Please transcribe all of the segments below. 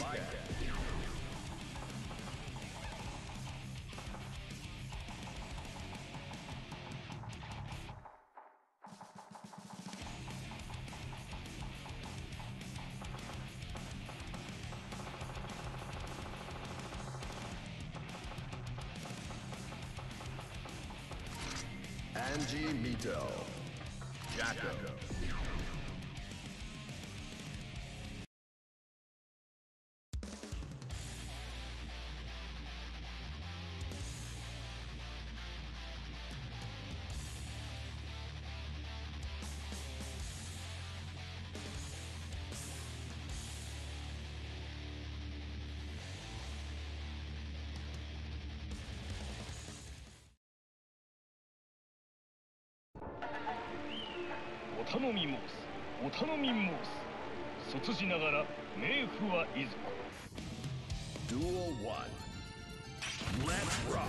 like that. Angie Mito. Jacko. Jacko. 頼み申す。お頼み申す。卒じながら冥府はいずこ Duel 1. Let's rock.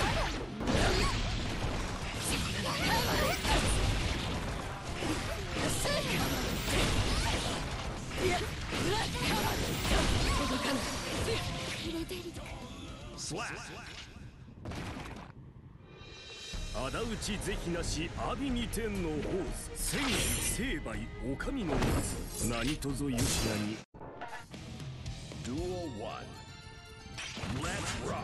仇討ち是非なし阿炎二天の王千里成敗お上の松何とぞよしなに Duel 1. Let's rock.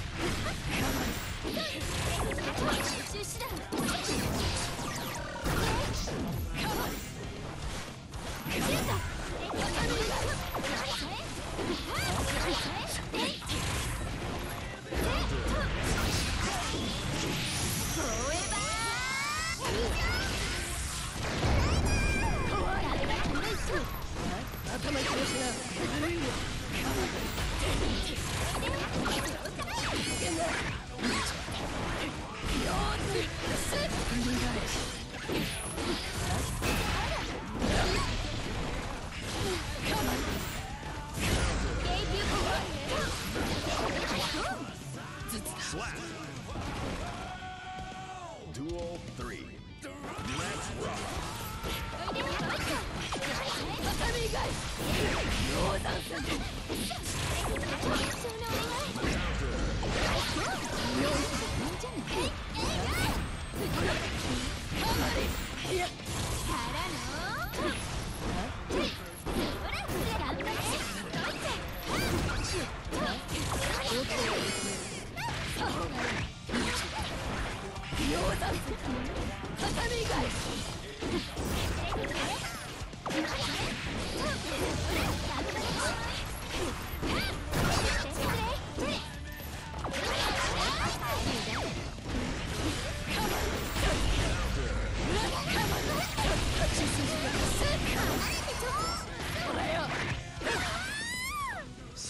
スラッ Duel 3. Let's rock.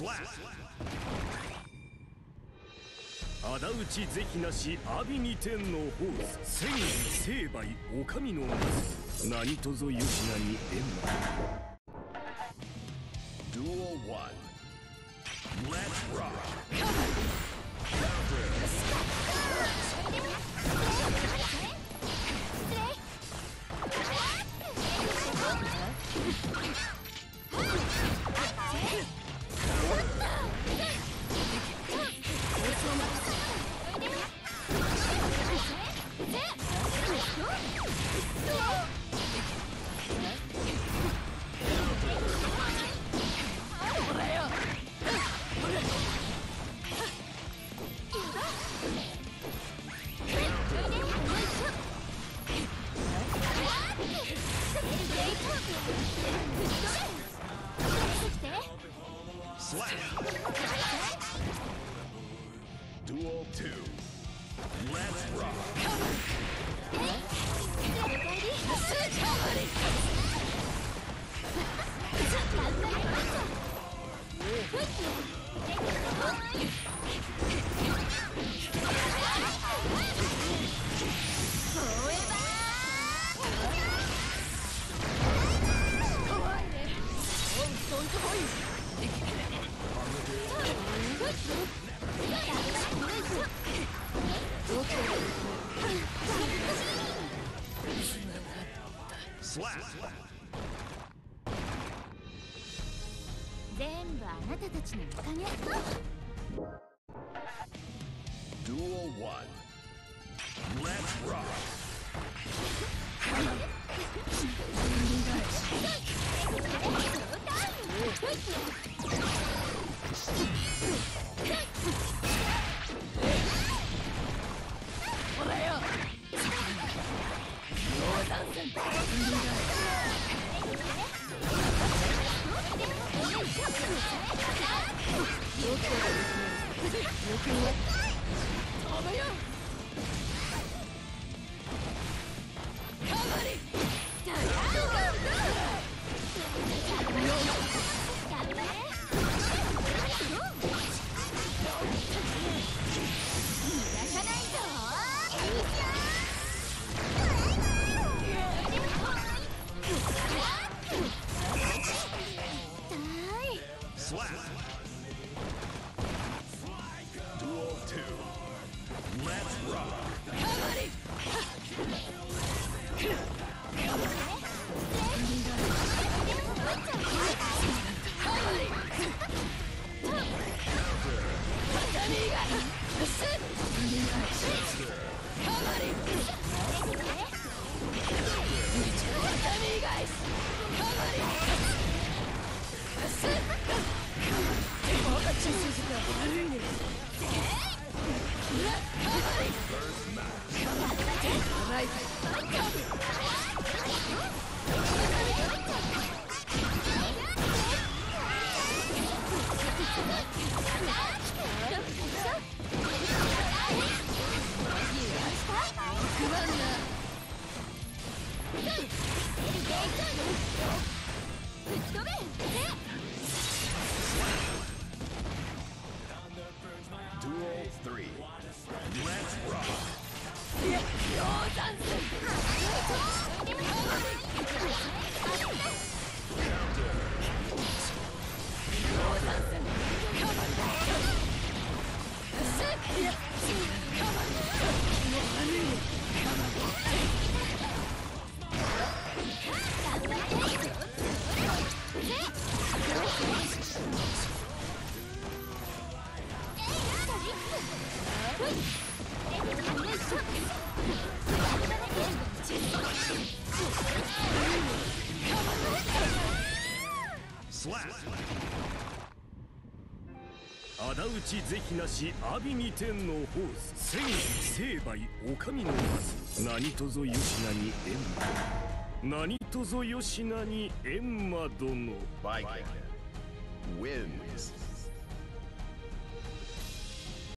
仇討ち是非なし阿炎二天の宝千里成敗お上の何とぞよしなに閻魔 Duel 1. Let's rock. Almost. 全部あなたたちのおかげ Duel 1. Let's rock. 仇討ち是非なし阿炎に天のホース。千里成敗お上の松何とぞ吉名に閻魔。何とぞ吉名に閻魔殿バイキング wins.